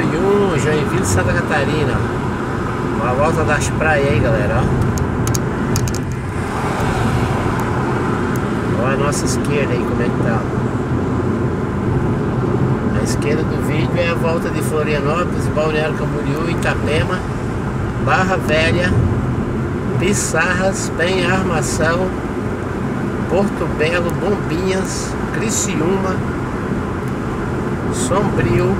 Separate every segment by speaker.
Speaker 1: de Santa Catarina. Uma volta das praias aí, galera. Olha a nossa esquerda aí, como é que tá. A esquerda do vídeo é a volta de Florianópolis, Balneário Camboriú, Itapema, Barra Velha, Pissarras, Penha Armação, Porto Belo, Bombinhas, Criciúma, Sombrio,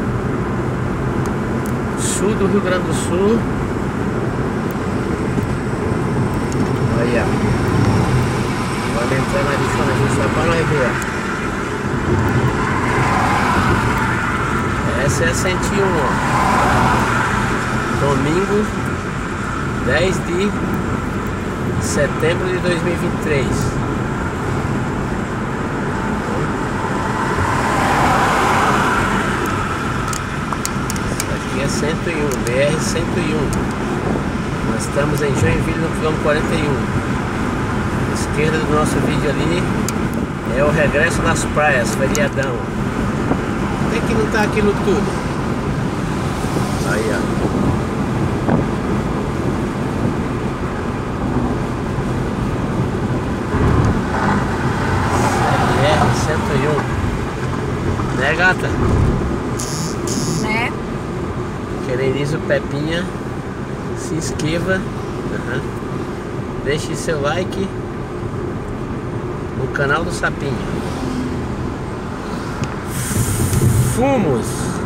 Speaker 1: sul do Rio Grande do Sul. Olha. Vamos entrar na lição só para nós ver. Essa é a 101, ó. Domingo 10 de setembro de 2023. Aqui é 101, BR 101. Nós estamos em Joinville no quilômetro 41. À esquerda do nosso vídeo ali é o regresso das praias, feriadão. Tem que não tá aquilo tudo. Aí, ó. Né, gata? Querenizo Pepinha, se inscreva, uhum. deixe seu like no canal do Sapinho. Fumos!